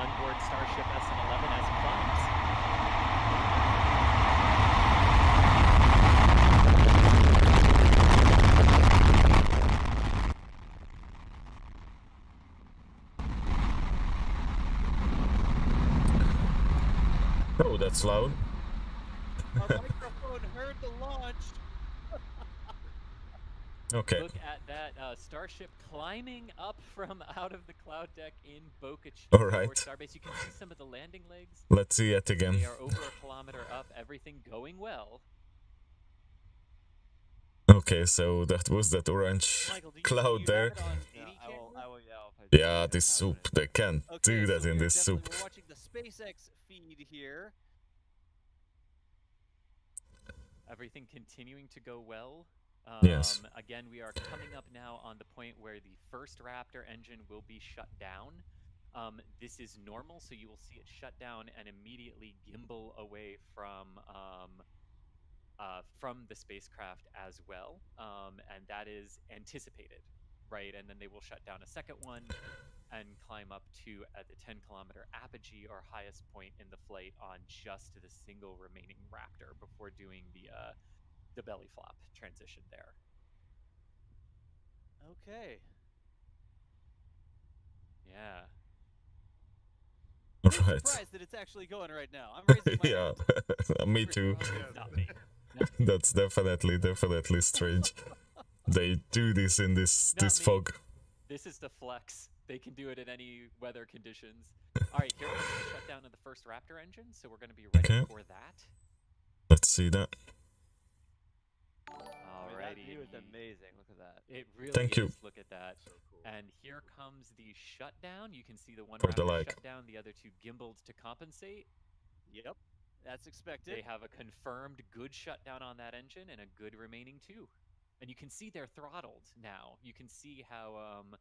onboard Starship SN11 as it climbs. Oh, that's loud. Our microphone heard the launch. Okay. Look at that uh, Starship climbing up from out of the cloud deck in Boca Chica All right. or Starbase. You can see some of the landing legs. Let's see it again. They are over a kilometer up. Everything going well. Okay, so that was that orange Michael, cloud there. Have Yeah, 80 I will. I will yell. If I do. I Yeah, this soup. They can't Okay, do that so in this soup. We're watching the SpaceX feed here. Everything continuing to go well. Um, Yes. Again, we are coming up now on the point where the first Raptor engine will be shut down. Um, this is normal, so you will see it shut down and immediately gimbal away from um, uh, from the spacecraft as well, um, and that is anticipated, right? And then they will shut down a second one and climb up to at the 10 kilometer apogee or highest point in the flight on just the single remaining Raptor before doing the uh, the belly flop transition there. Okay. Yeah. I'm Right. surprised that it's actually going right now. I'm raising my yeah, hand. me too. Oh, Not me. That's definitely, definitely strange. They do this in this Not this me. fog. This is the flex. They can do it in any weather conditions. All right, here comes the shutdown of the first Raptor engine, so we're going to be ready Okay. for that. Let's see that. I mean, that view is amazing. Look at that. It really Thank you. Look at that. And here comes the shutdown. You can see the one For the Raptor like. shut down, the other two gimbaled to compensate. Yep. That's expected. They have a confirmed good shutdown on that engine and a good remaining two. And you can see they're throttled now. You can see how um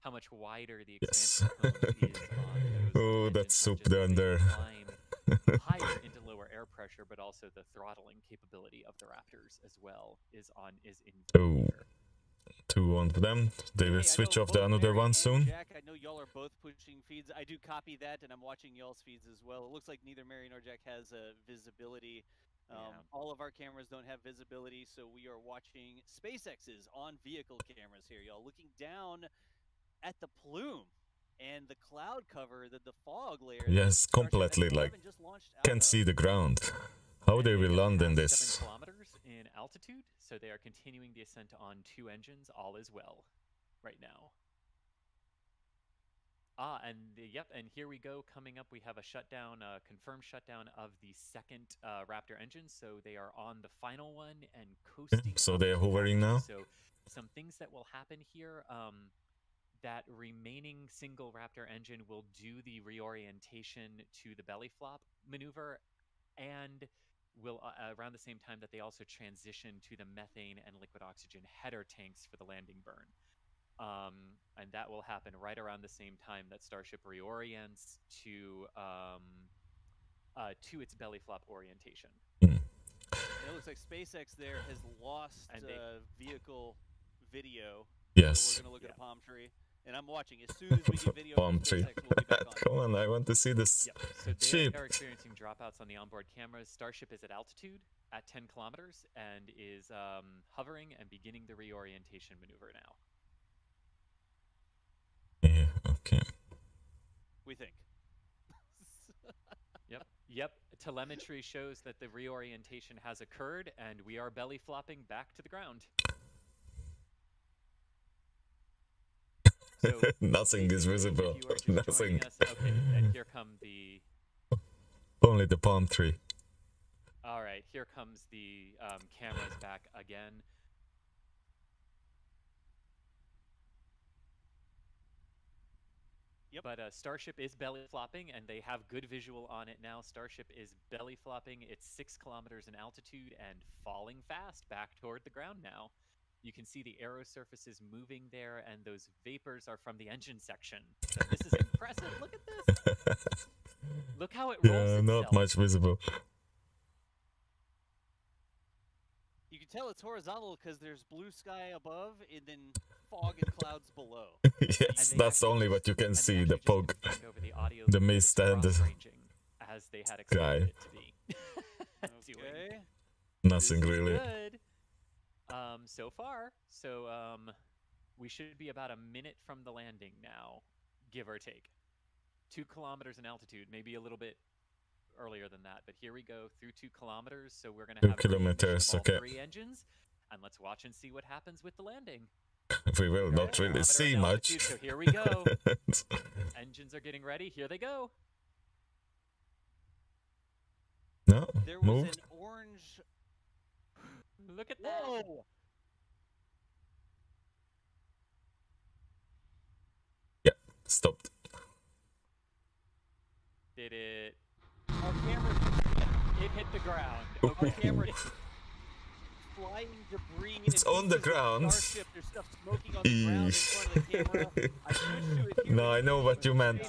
how much wider the Yes. expansion cone is on those Oh, that engines, not soup down there. higher into lower air pressure, but also the throttling capability of the Raptors as well is on is in Oh. Two on them. They will I switch off the both another Mary one soon. Jack, I know y'all are both pushing feeds. I do copy that, and I'm watching y'all's feeds as well. It looks like neither Mary nor Jack has uh, visibility. Um, Yeah. All of our cameras don't have visibility, so we are watching SpaceX's on vehicle cameras here, y'all. Looking down at the plume and the cloud cover, the, the fog layer. Yes, completely, like, just launched Can't see the ground. How they will land in this? Seven kilometers in altitude, so they are continuing the ascent on two engines. All is well, right now. Ah, and the, yep, and here we go. Coming up, we have a shutdown, uh, confirmed shutdown of the second uh, Raptor engine. So they are on the final one and coasting. so they are hovering now? So some things that will happen here. Um, that remaining single Raptor engine will do the reorientation to the belly flop maneuver, and will uh, around the same time that they also transition to the methane and liquid oxygen header tanks for the landing burn. Um, and that will happen right around the same time that Starship reorients to um, uh, to its belly flop orientation. And it looks like SpaceX there has lost And they- uh, vehicle video. Yes. So we're gonna look at a palm tree, and I'm watching. As soon as we get video Palm tree. SpaceX, we'll be back on. Come on, I want to see this. Yep. So they Cheap. are experiencing dropouts on the onboard cameras. Starship is at altitude at 10 kilometers and is um, hovering and beginning the reorientation maneuver now. Yeah, okay. We think. Yep. Yep. Telemetry shows that the reorientation has occurred and we are belly flopping back to the ground. So Nothing is visible. you are just Nothing. us- okay, and here come the. Only the palm tree. All right, here comes the um, cameras back again. Yep. But uh, Starship is belly flopping, and they have good visual on it now. Starship is belly flopping. It's six kilometers in altitude and falling fast back toward the ground now. You can see the aero surfaces moving there, and those vapors are from the engine section. This is impressive. Look at this. Look how it rolls Yeah, itself. not much visible. You can tell it's horizontal because there's blue sky above and then fog and clouds below. yes, that's only what you can and see, the just fog. over the audio The mist and the cross-ranging as they had expected guy. it to be. Okay. Nothing This is really. Good. So far, so um, we should be about a minute from the landing now, give or take. Two kilometers in altitude, maybe a little bit earlier than that, but here we go through two kilometers. So we're gonna Two have reignition kilometers, all okay. Three engines, and let's watch and see what happens with the landing. We will not really in see much. So here we go. Engines are getting ready. Here they go. no, There was moved. an orange. Look at that. Whoa! Stopped. Did it? Our camera, It hit the ground. our camera, flying debris. It's on the ground. Starship. There's stuff smoking on the ground in front of the camera. I to it here No, I know what you meant.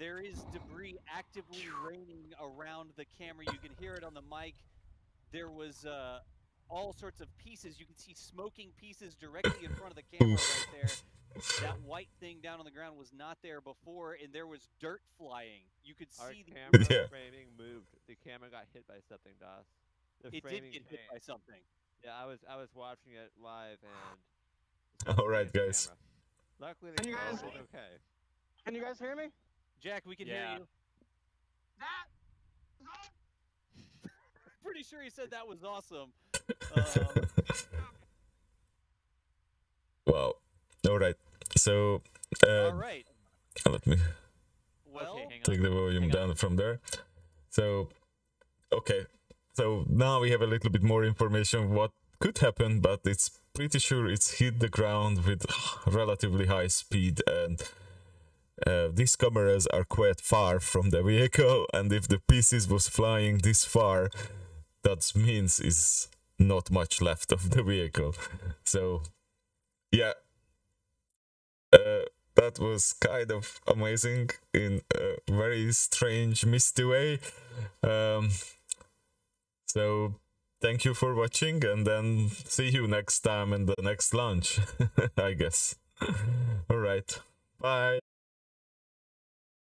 There is debris actively raining around the camera. You can hear it on the mic. There was uh, all sorts of pieces. You can see smoking pieces directly in front of the camera right there. That white thing down on the ground was not there before, and there was dirt flying. You could Our see the camera Yeah. framing moved. The camera got hit by something, Das. The it did framing get hit by something. Yeah, I was I was watching it live and. All right, guys. camera. Luckily, the Can you camera guys- was okay. Can you guys hear me? Jack, we can Yeah. hear you. That. Pretty sure he said that was awesome. Um, Wow. All right. So uh, all right. let me Well, okay, take the volume down from there. So, okay. So now we have a little bit more information what could happen, but it's pretty sure it's hit the ground with relatively high speed and uh, these cameras are quite far from the vehicle and if the pieces was flying this far that means is not much left of the vehicle so yeah uh, that was kind of amazing in a very strange, misty way. Um, so, thank you for watching, and then see you next time in the next launch, I guess. Alright, bye.